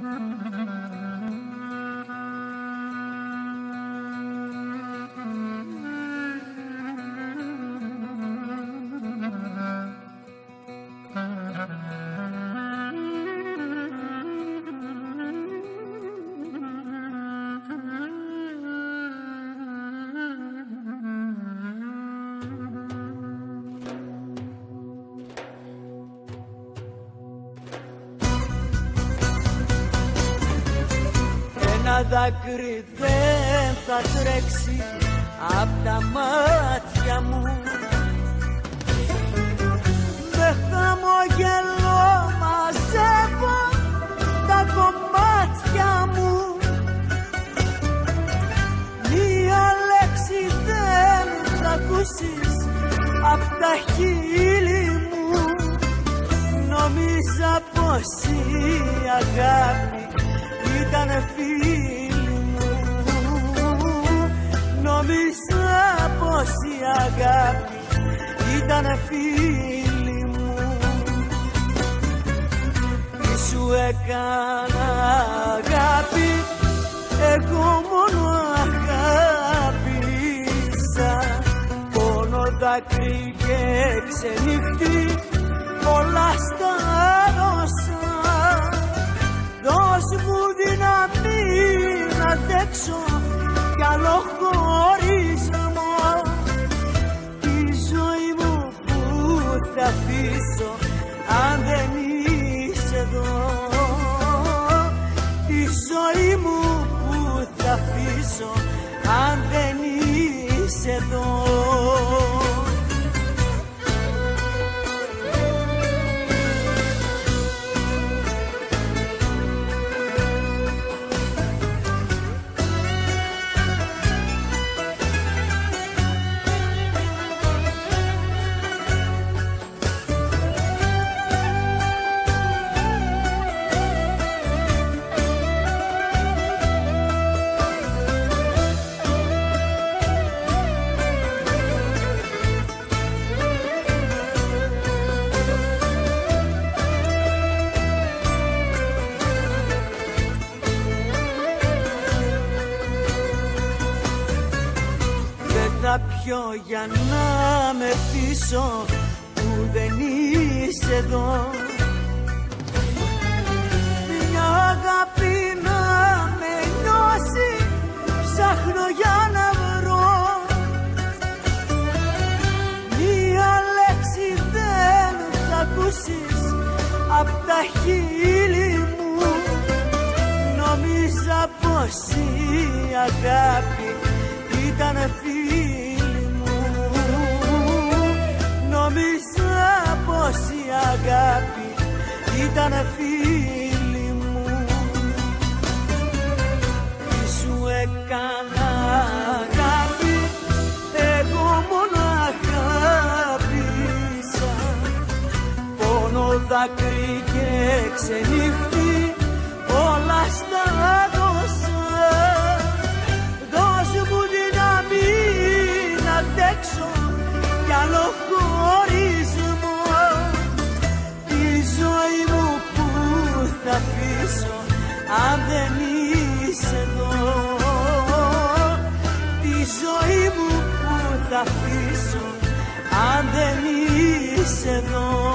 Mm-hmm. Δάκρυ δεν θα τρέξει απ' τα μάτια μου. Με χαμογελό μαζεύω τα κομμάτια μου. Μία λέξη δεν θα ακούσεις απ' τα χείλη μου. Νόμιζα πως η αγάπη ήταν φίλη Νόμιζα πως η αγάπη ήταν φίλη μου. Τι σου έκανα αγάπη; Εγώ μόνο αγάπησα. Πόνο δάκρυ και ξενύχτη. Όλα στα να αντέξω κι άλλο χωρισμό Τη ζωή μου που θα αφήσω αν δεν είσαι εδώ. Τη ζωή μου που θα αφήσω αν δεν είσαι εδώ πιω για να με πείσω που δεν είσαι εδώ. Μια αγάπη να με νιώσει ψάχνω για να βρω. Μια λέξη δεν θα ακούσεις απ' τα χείλη μου. Νόμιζα πως η αγάπη ήταν φίλη ήταν φίλη μου. Τι σου έκανα αγάπη; Εγώ μόνο αγάπησα. Πόνο δάκρυ και ξενύχτη όλα στα αφήσω αν δεν είσαι εδώ